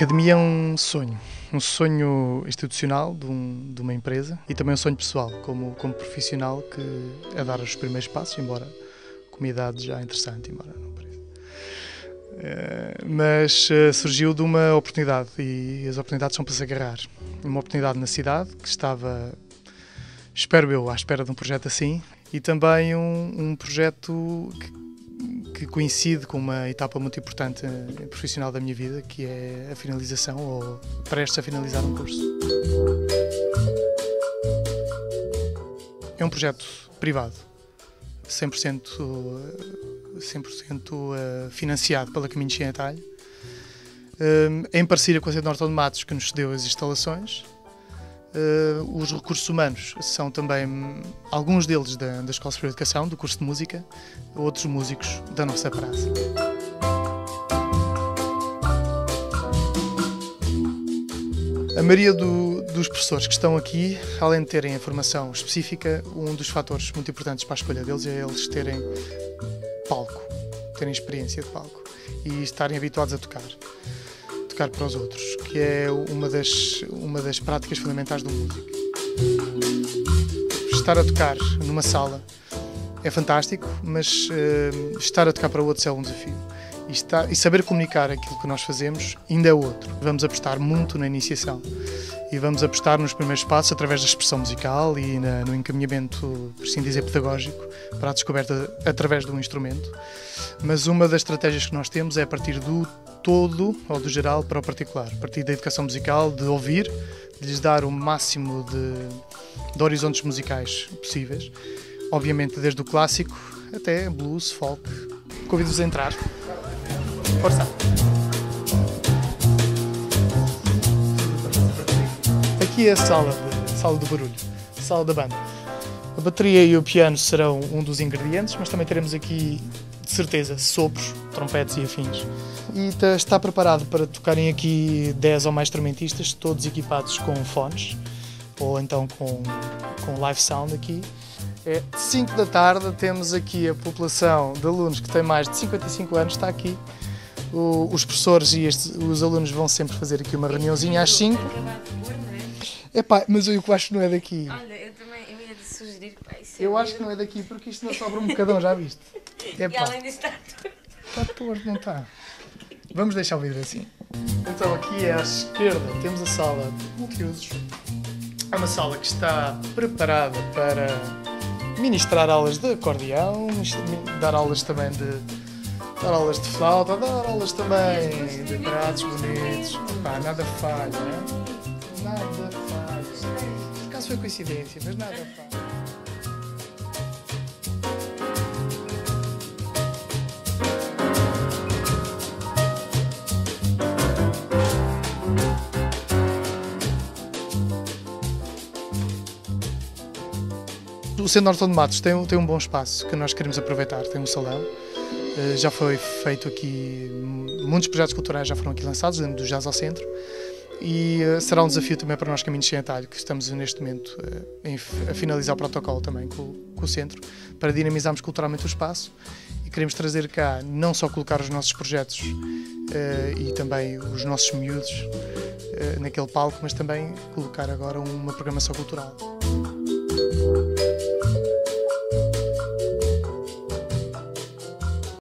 academia é um sonho, um sonho institucional de, um, de, uma empresa e também um sonho pessoal, como, como profissional que é dar os primeiros passos, embora com uma idade já interessante, embora não pareça. Uh, mas uh, surgiu de uma oportunidade e as oportunidades são para se agarrar. Uma oportunidade na cidade que estava, espero eu, à espera de um projeto assim e também um, um projeto que que coincide com uma etapa muito importante eh, profissional da minha vida, que é a finalização ou prestes a finalizar um curso. É um projeto privado, 100%, 100 financiado pela Caminhos Sem Atalho, eh, em parceria com a Centro Norte de Matos, que nos cedeu as instalações, Uh, os recursos humanos são também alguns deles da, da Escola Superior de Educação, do curso de Música, outros músicos da nossa praça. A maioria do, dos professores que estão aqui, além de terem a formação específica, um dos fatores muito importantes para a escolha deles é eles terem palco, terem experiência de palco e estarem habituados a tocar tocar para os outros, que é uma das, uma das práticas fundamentais do músico. Estar a tocar numa sala é fantástico, mas uh, estar a tocar para outros é um desafio. E, estar, e saber comunicar aquilo que nós fazemos ainda é outro. Vamos apostar muito na iniciação e vamos apostar nos primeiros passos através da expressão musical e na, no encaminhamento, por assim dizer, pedagógico para a descoberta através do instrumento. Mas uma das estratégias que nós temos é a partir do todo ou do geral para o particular, a partir da educação musical, de ouvir, de lhes dar o máximo de, de horizontes musicais possíveis, obviamente desde o clássico até blues, folk. Convido-vos a entrar. Força! Aqui é a sala, de, sala do barulho, sala da banda. A bateria e o piano serão um dos ingredientes, mas também teremos aqui de certeza, sopros, trompetes e afins. E está preparado para tocarem aqui 10 ou mais instrumentistas, todos equipados com fones, ou então com, com live sound aqui. É 5 da tarde, temos aqui a população de alunos que tem mais de 55 anos, está aqui. O, os professores e estes, os alunos vão sempre fazer aqui uma reuniãozinha às 5. Epá, mas eu acho que não é daqui. Olha, eu também eu ia sugerir que vai ser. Eu acho que não é daqui porque isto não sobra um bocadão, já viste? Epá. E além disso está torto. Está torto, não está? Vamos deixar o vidro assim. Então aqui é à esquerda temos a sala de multiusos. É uma sala que está preparada para ministrar aulas de acordeão, dar aulas também de dar aulas de flauta, dar aulas também de pratos bonitos. Pá, nada falha, nada falha. Por acaso foi coincidência, mas nada falha. O Centro Norte de Matos tem, tem um bom espaço que nós queremos aproveitar, tem um salão. Eh, já foi feito aqui, muitos projetos culturais já foram aqui lançados, do Jazz ao Centro. E eh, será um desafio também para nós, Caminhos Sem Atalho, que estamos neste momento eh, a finalizar o protocolo também com, com o Centro, para dinamizarmos culturalmente o espaço e queremos trazer cá não só colocar os nossos projetos e também os nossos miúdos naquele palco, mas também colocar agora uma programação cultural.